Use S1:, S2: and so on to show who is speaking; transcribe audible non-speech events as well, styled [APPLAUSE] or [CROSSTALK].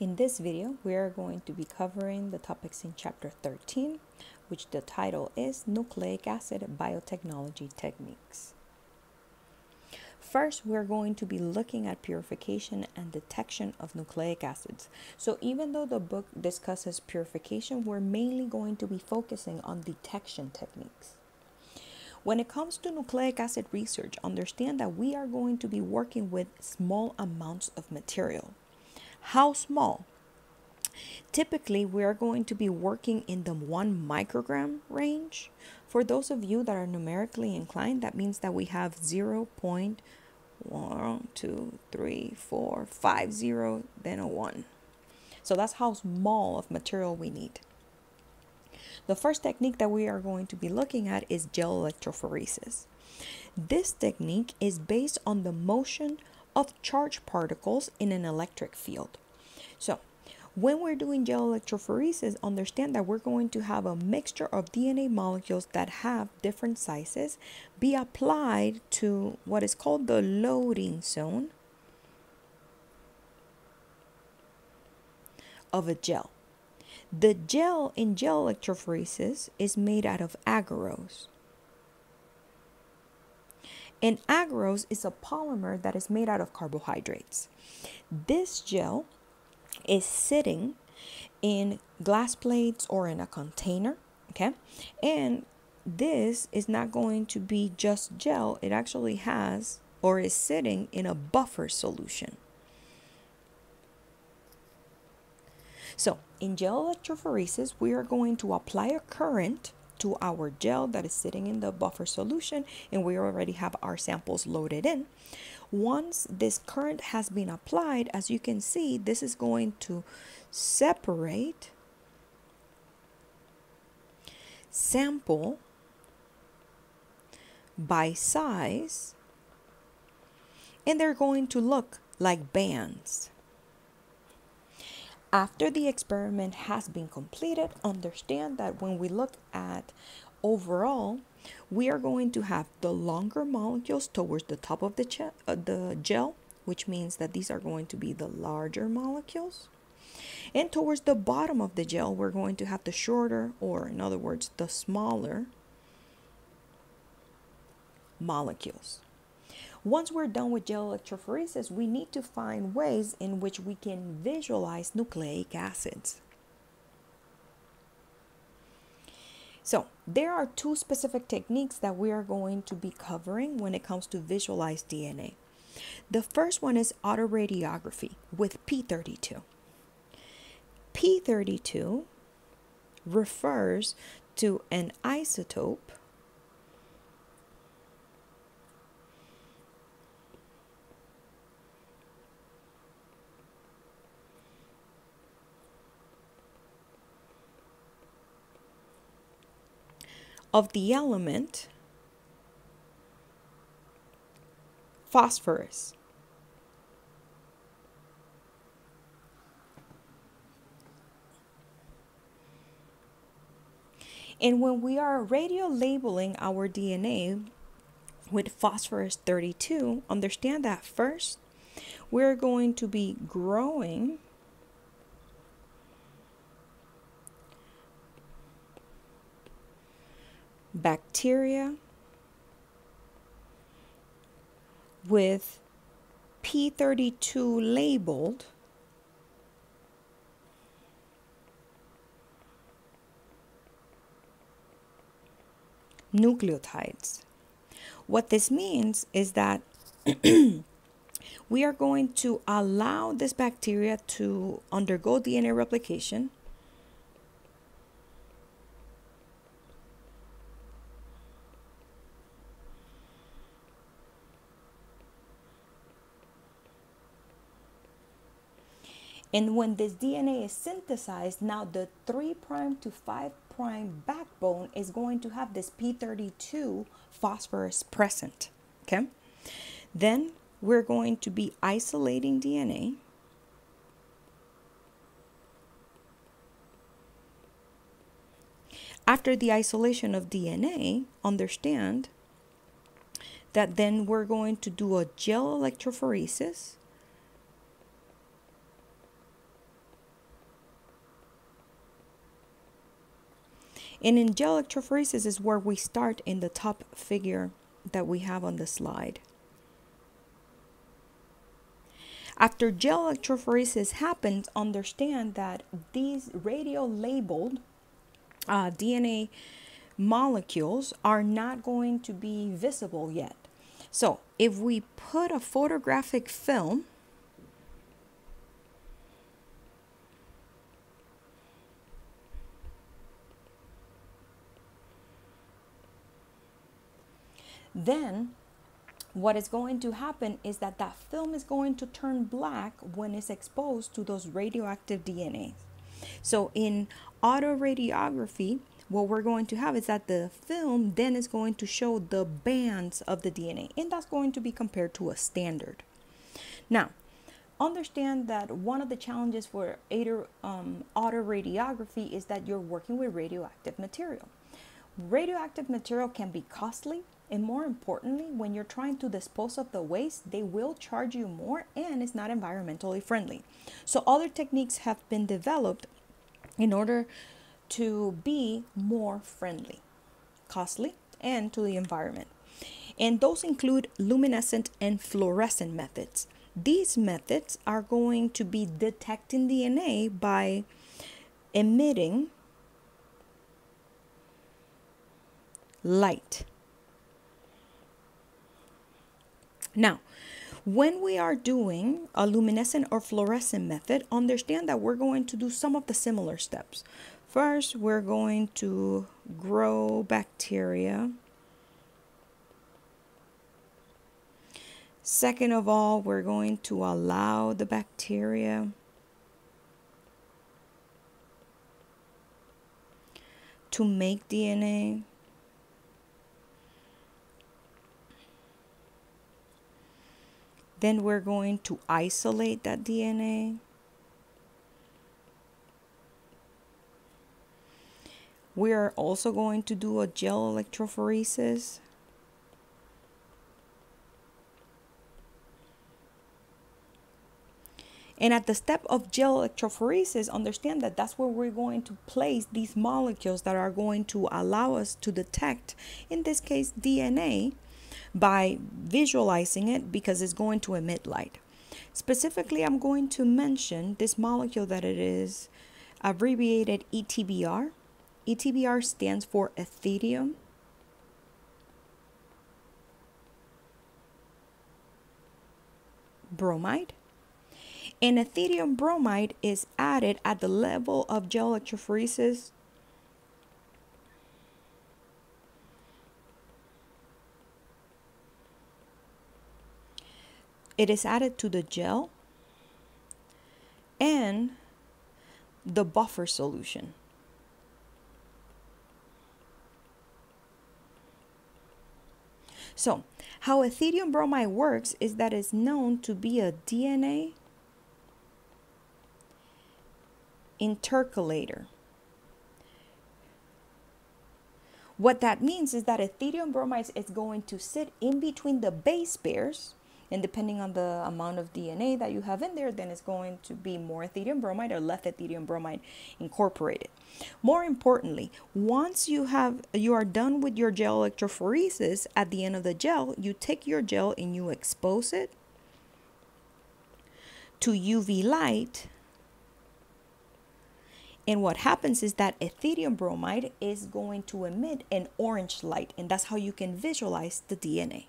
S1: In this video, we are going to be covering the topics in chapter 13, which the title is Nucleic Acid Biotechnology Techniques. First, we're going to be looking at purification and detection of nucleic acids. So, even though the book discusses purification, we're mainly going to be focusing on detection techniques. When it comes to nucleic acid research, understand that we are going to be working with small amounts of material. How small? Typically, we are going to be working in the one microgram range. For those of you that are numerically inclined, that means that we have 0. 1, 2, 3, 4, 5, 0, then a 1. So that's how small of material we need. The first technique that we are going to be looking at is gel electrophoresis. This technique is based on the motion of charged particles in an electric field. So, when we're doing gel electrophoresis, understand that we're going to have a mixture of DNA molecules that have different sizes be applied to what is called the loading zone of a gel. The gel in gel electrophoresis is made out of agarose. And agarose is a polymer that is made out of carbohydrates. This gel is sitting in glass plates or in a container, okay? And this is not going to be just gel, it actually has or is sitting in a buffer solution. So, in gel electrophoresis, we are going to apply a current to our gel that is sitting in the buffer solution and we already have our samples loaded in. Once this current has been applied, as you can see, this is going to separate sample by size and they're going to look like bands. After the experiment has been completed, understand that when we look at overall, we are going to have the longer molecules towards the top of the, uh, the gel, which means that these are going to be the larger molecules. And towards the bottom of the gel, we're going to have the shorter, or in other words, the smaller molecules. Once we're done with gel electrophoresis, we need to find ways in which we can visualize nucleic acids. So, there are two specific techniques that we are going to be covering when it comes to visualize DNA. The first one is autoradiography with P32. P32 refers to an isotope of the element phosphorus. And when we are radio labeling our DNA with phosphorus 32, understand that first we're going to be growing bacteria with P32 labeled nucleotides. What this means is that [CLEARS THROAT] we are going to allow this bacteria to undergo DNA replication And when this DNA is synthesized, now the 3' to 5' backbone is going to have this P32 phosphorus present. Okay. Then we're going to be isolating DNA. After the isolation of DNA, understand that then we're going to do a gel electrophoresis And in gel electrophoresis is where we start in the top figure that we have on the slide. After gel electrophoresis happens, understand that these radio labeled uh, DNA molecules are not going to be visible yet. So if we put a photographic film then what is going to happen is that that film is going to turn black when it's exposed to those radioactive DNA. So in autoradiography, what we're going to have is that the film then is going to show the bands of the DNA, and that's going to be compared to a standard. Now, understand that one of the challenges for um, autoradiography is that you're working with radioactive material. Radioactive material can be costly and more importantly, when you're trying to dispose of the waste, they will charge you more and it's not environmentally friendly. So, other techniques have been developed in order to be more friendly, costly, and to the environment. And those include luminescent and fluorescent methods. These methods are going to be detecting DNA by emitting light. Now, when we are doing a luminescent or fluorescent method, understand that we're going to do some of the similar steps. First, we're going to grow bacteria. Second of all, we're going to allow the bacteria to make DNA. Then we're going to isolate that DNA. We are also going to do a gel electrophoresis. And at the step of gel electrophoresis, understand that that's where we're going to place these molecules that are going to allow us to detect, in this case, DNA by visualizing it because it's going to emit light. Specifically, I'm going to mention this molecule that it is abbreviated ETBR. ETBR stands for ethidium bromide. And ethidium bromide is added at the level of gel electrophoresis It is added to the gel and the buffer solution. So, how ethidium bromide works is that it's known to be a DNA intercalator. What that means is that ethidium bromide is going to sit in between the base pairs and depending on the amount of DNA that you have in there, then it's going to be more ethidium bromide or less ethidium bromide incorporated. More importantly, once you have you are done with your gel electrophoresis, at the end of the gel, you take your gel and you expose it to UV light. And what happens is that ethidium bromide is going to emit an orange light, and that's how you can visualize the DNA.